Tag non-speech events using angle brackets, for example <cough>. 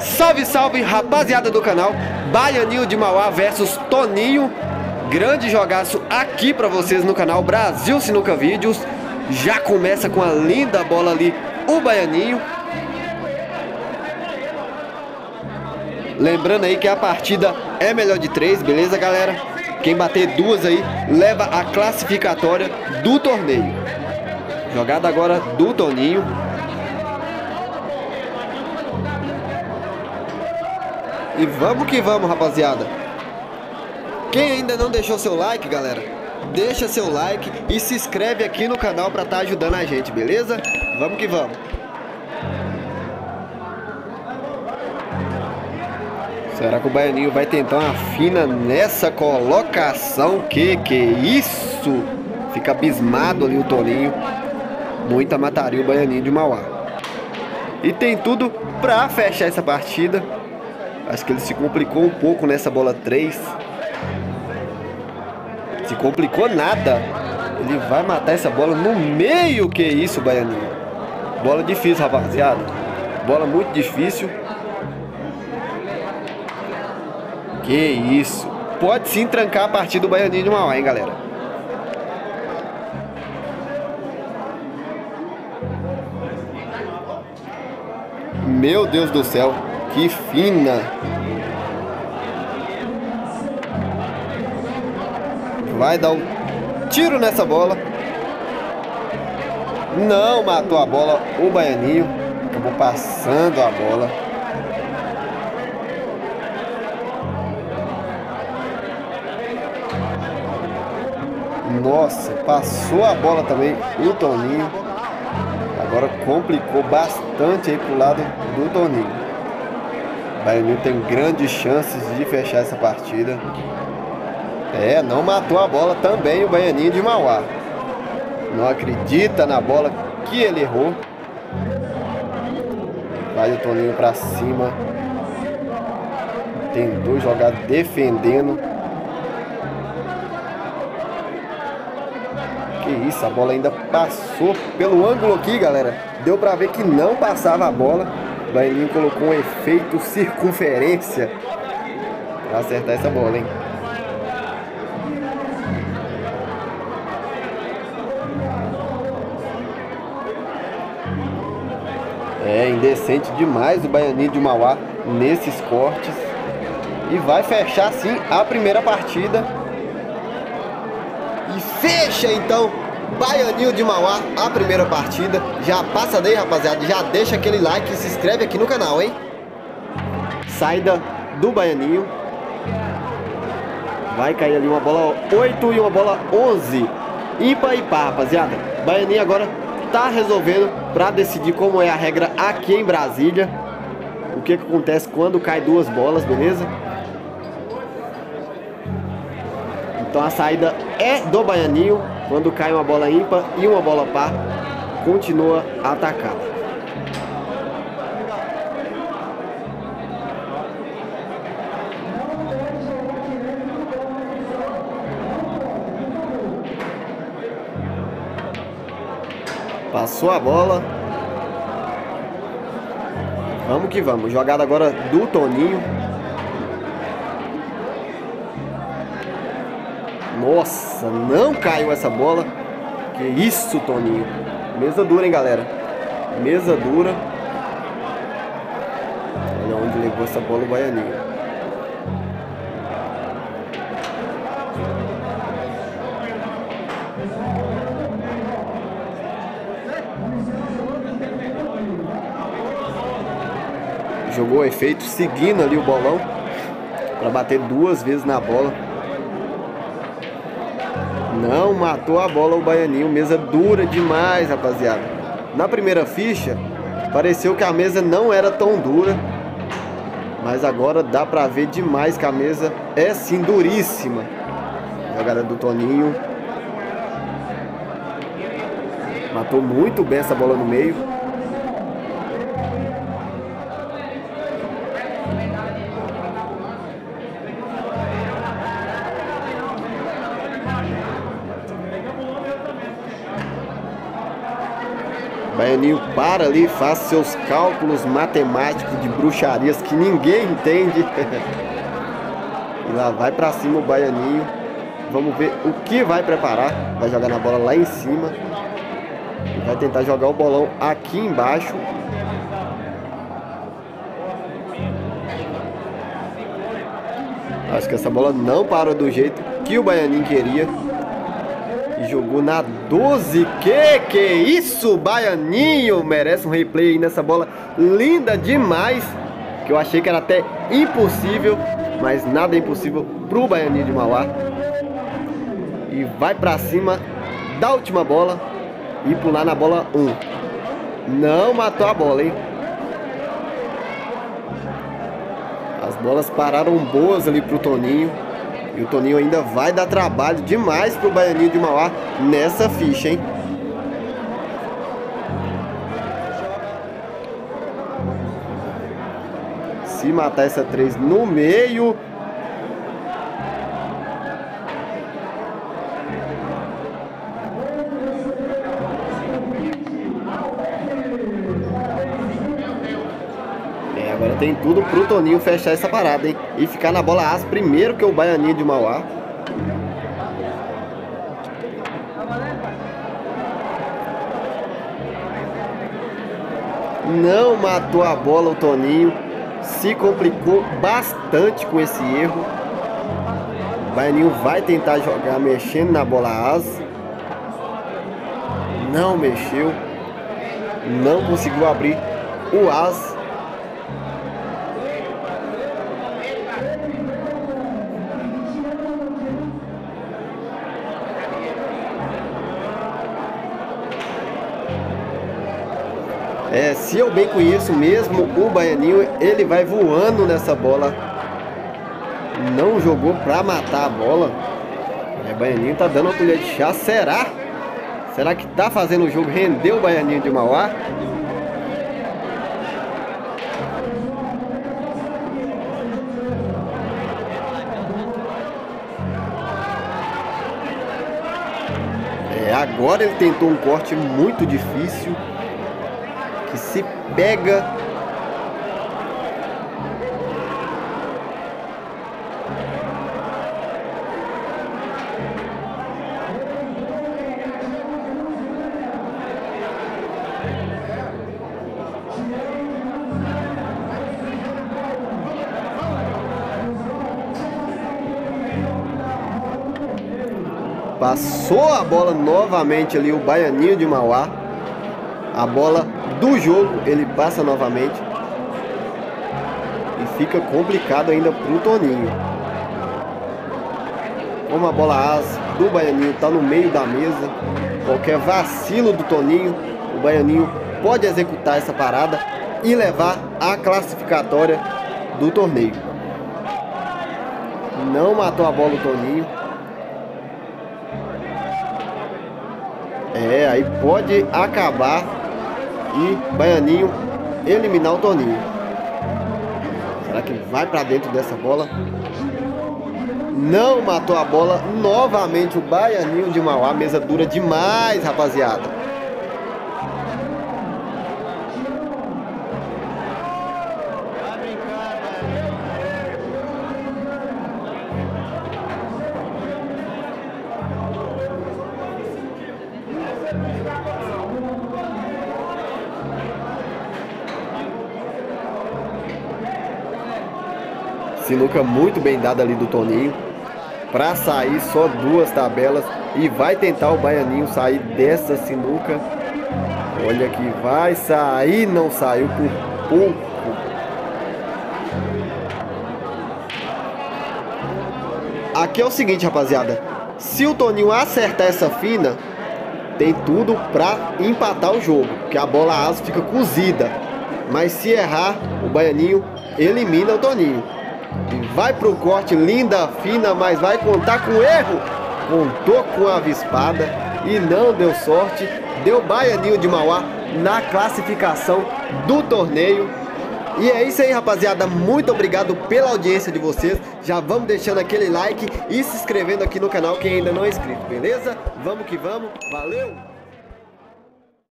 Salve, salve, rapaziada do canal. Baianinho de Mauá versus Toninho. Grande jogaço aqui pra vocês no canal Brasil Sinuca Vídeos. Já começa com a linda bola ali, o Baianinho. Lembrando aí que a partida é melhor de três, beleza, galera? Quem bater duas aí, leva a classificatória do torneio. Jogada agora do Toninho. E vamos que vamos, rapaziada. Quem ainda não deixou seu like, galera, deixa seu like e se inscreve aqui no canal para estar tá ajudando a gente, beleza? Vamos que vamos. Será que o Baianinho vai tentar uma fina nessa colocação? Que que isso? Fica abismado ali o Toninho. Muita mataria o Baianinho de Mauá. E tem tudo pra fechar essa partida. Acho que ele se complicou um pouco nessa bola 3. Se complicou nada. Ele vai matar essa bola no meio. Que isso, Baianinho. Bola difícil, rapaziada. Bola muito difícil. Que isso. Pode sim trancar a partida do Baianinho de Mauá, hein, galera. Meu Deus do céu. Que fina. Vai dar um tiro nessa bola. Não matou a bola o Baianinho. Acabou passando a bola. Nossa, passou a bola também o Toninho. Agora complicou bastante aí pro lado do Toninho. Baianinho tem grandes chances de fechar essa partida. É, não matou a bola também o Baianinho de Mauá. Não acredita na bola que ele errou. Vai o Toninho pra cima. Tentou jogar defendendo. Que isso, a bola ainda passou pelo ângulo aqui, galera. Deu pra ver que não passava a bola. O Bailinho colocou um efeito circunferência pra acertar essa bola, hein? É indecente demais o Baianinho de Mauá nesses cortes. E vai fechar sim a primeira partida. E fecha então Baianinho de Mauá, a primeira partida. Já passa daí, rapaziada. Já deixa aquele like e se inscreve aqui no canal, hein? Saída do Baianinho. Vai cair ali uma bola 8 e uma bola 11. Ímpar e pá, rapaziada. Baianinho agora tá resolvendo para decidir como é a regra aqui em Brasília. O que, que acontece quando cai duas bolas, beleza? Então a saída é do Baianinho. Quando cai uma bola ímpar e uma bola par, continua a atacar. Passou a bola. Vamos que vamos. Jogada agora do Toninho. Nossa, não caiu essa bola. Que isso, Toninho. Mesa dura, hein, galera. Mesa dura. Olha onde levou essa bola o Baianinho. Jogou o efeito seguindo ali o bolão para bater duas vezes na bola. Não matou a bola o Baianinho. Mesa dura demais, rapaziada. Na primeira ficha, pareceu que a mesa não era tão dura. Mas agora dá pra ver demais que a mesa é sim duríssima. Jogada do Toninho. Matou muito bem essa bola no meio. Baianinho para ali, faz seus cálculos matemáticos de bruxarias que ninguém entende. <laughs> e lá vai para cima o Baianinho. Vamos ver o que vai preparar. Vai jogar na bola lá em cima. E vai tentar jogar o bolão aqui embaixo. Acho que essa bola não parou do jeito que o Baianinho queria. E jogou na 12. Que que isso, Baianinho? Merece um replay aí nessa bola linda demais. Que eu achei que era até impossível. Mas nada é impossível pro Baianinho de Mauá. E vai pra cima da última bola. E pular na bola 1. Não matou a bola, hein? As bolas pararam boas ali pro Toninho. E o Toninho ainda vai dar trabalho demais pro Baianinho de Mauá nessa ficha, hein? Se matar essa 3 no meio, Agora tem tudo pro Toninho fechar essa parada, hein? E ficar na bola asa primeiro que o Baianinho de Mauá. Não matou a bola o Toninho. Se complicou bastante com esse erro. O Baianinho vai tentar jogar mexendo na bola asa. Não mexeu. Não conseguiu abrir o as É, se eu bem conheço mesmo, o Baianinho, ele vai voando nessa bola. Não jogou pra matar a bola. É, Baianinho tá dando uma colher de chá. Será? Será que tá fazendo o jogo render o Baianinho de Mauá? É, agora ele tentou um corte muito difícil se pega Passou a bola novamente ali o Baianinho de Mauá. A bola do jogo, ele passa novamente. E fica complicado ainda pro Toninho. Como a bola asa do Baianinho tá no meio da mesa, qualquer vacilo do Toninho, o Baianinho pode executar essa parada e levar a classificatória do torneio. Não matou a bola o Toninho. É, aí pode acabar e Baianinho eliminar o Toninho. Será que vai para dentro dessa bola? Não matou a bola. Novamente o Baianinho de Mauá. Mesa dura demais, rapaziada. Sinuca muito bem dada ali do Toninho. Para sair só duas tabelas. E vai tentar o Baianinho sair dessa sinuca. Olha que vai sair, não saiu por pouco. Aqui é o seguinte, rapaziada. Se o Toninho acertar essa fina, tem tudo para empatar o jogo. Que a bola asa fica cozida. Mas se errar, o Baianinho elimina o Toninho. Vai pro corte, linda, fina, mas vai contar com erro. Contou com a avispada e não deu sorte. Deu Baianinho de Mauá na classificação do torneio. E é isso aí, rapaziada. Muito obrigado pela audiência de vocês. Já vamos deixando aquele like e se inscrevendo aqui no canal quem ainda não é inscrito, beleza? Vamos que vamos. Valeu!